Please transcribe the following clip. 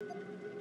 you